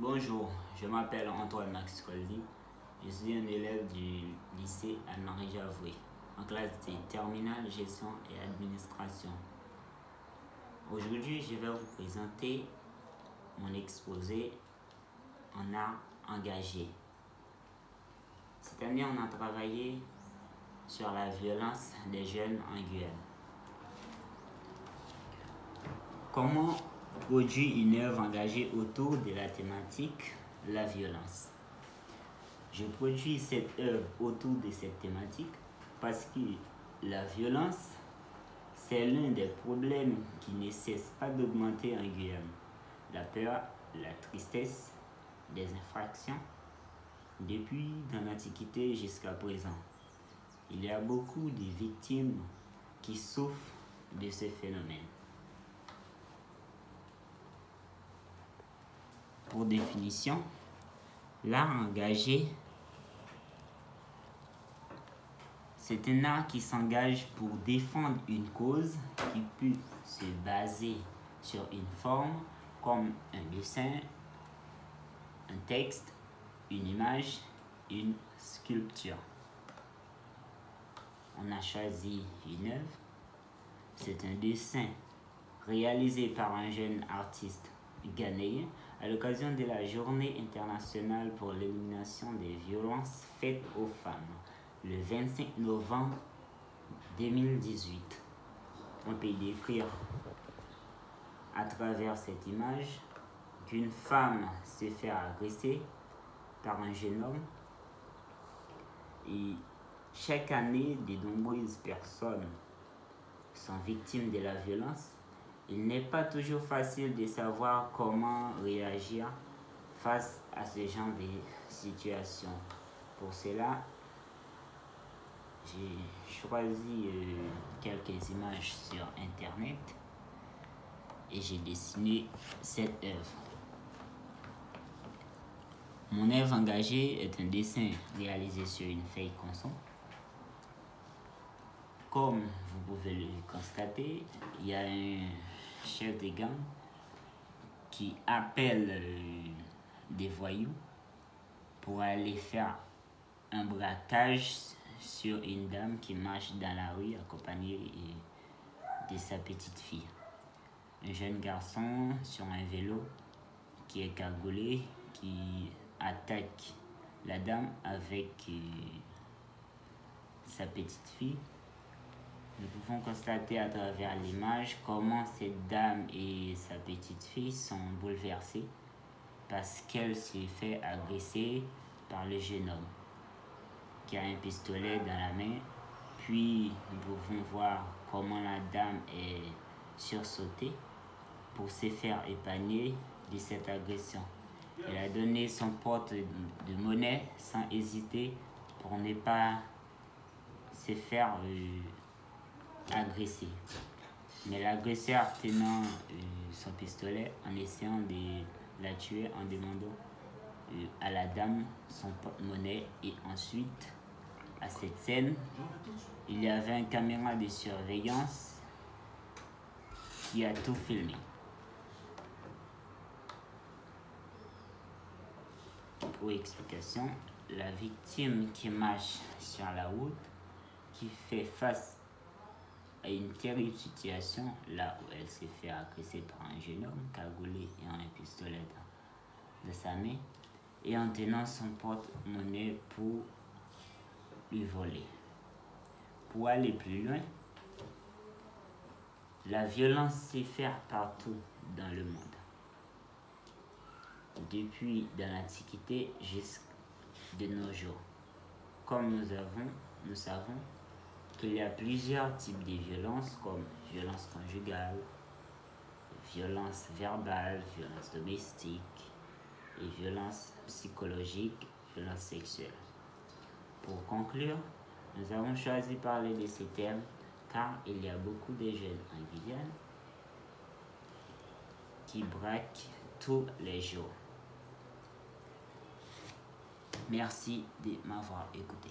Bonjour, je m'appelle Antoine Max Coldy. Je suis un élève du lycée Anne-Marie Javoué, en classe de terminale gestion et administration. Aujourd'hui, je vais vous présenter mon exposé en art engagé. Cette année, on a travaillé sur la violence des jeunes en Guyane. Comment produire une œuvre engagée autour de la thématique la violence Je produis cette œuvre autour de cette thématique parce que la violence, c'est l'un des problèmes qui ne cesse pas d'augmenter en Guyane. La peur, la tristesse, des infractions, depuis dans l'Antiquité jusqu'à présent. Il y a beaucoup de victimes qui souffrent de ce phénomène. Pour définition, l'art engagé, c'est un art qui s'engage pour défendre une cause qui peut se baser sur une forme comme un dessin, un texte, une image, une sculpture. On a choisi une œuvre. C'est un dessin réalisé par un jeune artiste ghanéen à l'occasion de la Journée internationale pour l'élimination des violences faites aux femmes, le 25 novembre 2018. On peut décrire à travers cette image qu'une femme se fait agresser par un jeune homme et chaque année, de nombreuses personnes sont victimes de la violence il n'est pas toujours facile de savoir comment réagir face à ce genre de situation. Pour cela, j'ai choisi euh, quelques images sur internet et j'ai dessiné cette œuvre. Mon œuvre engagée est un dessin réalisé sur une feuille conson comme vous pouvez le constater, il y a un chef de gang qui appelle euh, des voyous pour aller faire un braquage sur une dame qui marche dans la rue accompagnée de sa petite fille. Un jeune garçon sur un vélo qui est cagoulé, qui attaque la dame avec euh, sa petite fille nous pouvons constater à travers l'image comment cette dame et sa petite fille sont bouleversées parce qu'elle s'est fait agresser par le jeune homme qui a un pistolet dans la main. Puis nous pouvons voir comment la dame est sursautée pour se faire épargner de cette agression. Elle a donné son porte de monnaie sans hésiter pour ne pas se faire euh, agressé. Mais l'agresseur tenant euh, son pistolet en essayant de la tuer en demandant euh, à la dame son porte-monnaie et ensuite à cette scène il y avait un caméra de surveillance qui a tout filmé. Pour explication, la victime qui marche sur la route, qui fait face à une terrible situation là où elle s'est fait agresser par un jeune homme cagoulé et un pistolet de sa main et en tenant son porte-monnaie pour lui voler. Pour aller plus loin, la violence s'est faite partout dans le monde. Depuis dans l'Antiquité jusqu'à nos jours. Comme nous avons, nous savons qu'il y a plusieurs types de violences comme violence conjugale, violence verbale, violence domestique et violence psychologique, violence sexuelle. Pour conclure, nous avons choisi de parler de ces thèmes car il y a beaucoup de jeunes en Guyane qui braquent tous les jours. Merci de m'avoir écouté.